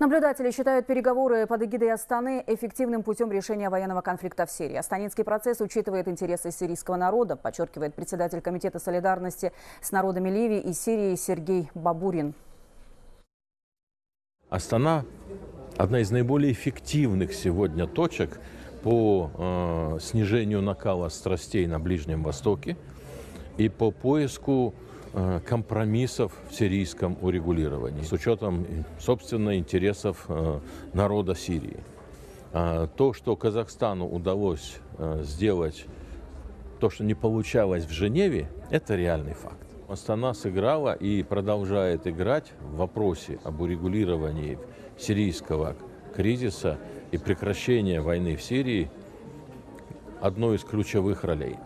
Наблюдатели считают переговоры под эгидой Астаны эффективным путем решения военного конфликта в Сирии. Астанинский процесс учитывает интересы сирийского народа, подчеркивает председатель Комитета солидарности с народами Ливии и Сирии Сергей Бабурин. Астана – одна из наиболее эффективных сегодня точек по э, снижению накала страстей на Ближнем Востоке и по поиску компромиссов в сирийском урегулировании с учетом, собственно, интересов э, народа Сирии. А То, что Казахстану удалось э, сделать, то, что не получалось в Женеве, это реальный факт. Астана сыграла и продолжает играть в вопросе об урегулировании сирийского кризиса и прекращения войны в Сирии одной из ключевых ролей.